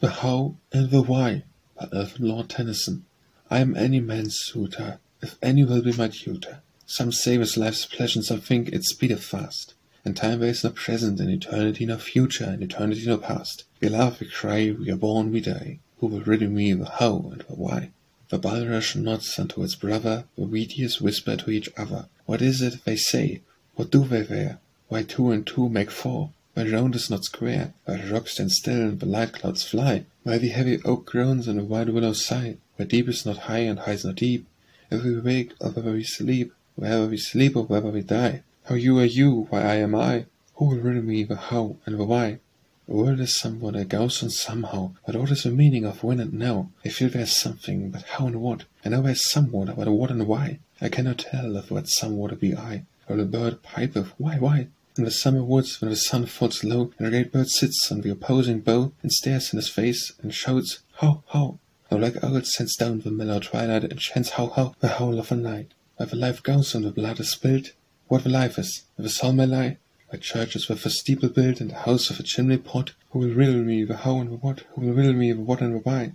The How and the Why by Alfred Lord Tennyson. I am any man's suitor, if any will be my tutor. Some say with life's pleasures some think it speedeth fast, And time waits no present, and eternity no future, and eternity no past. We laugh, we cry, we are born, we die. Who will riddle me the how and the why? The bulrush nods unto its brother, the wheatears whisper to each other. What is it they say? What do they there? Why two and two make four? Why round is not square? Why the rocks stand still and the light clouds fly? Why the heavy oak groans and the wide willow sigh? Why deep is not high and high is not deep? If we wake or whether we sleep, wherever we sleep or whether we die, how you are you, why I am I? Who will riddle me the how and the why? The world is somewhat, goes on somehow, but what is the meaning of when and now? I feel there's something, but how and what? I know there's somewhat, but what and why? I cannot tell if what somewhat be I. Or the bird pipeth, why, why? In the summer woods, when the sun falls low, and the great bird sits on the opposing bough, and stares in his face, and shouts, How, how! Now like owl sends down the mellow twilight, and chants how, how, the howl of the night. Where the life goes and the blood is spilled, what the life is, where the soul may lie, where churches with a steeple built, and a house with a chimney pot, who will riddle me the how and the what, who will riddle me the what and the why?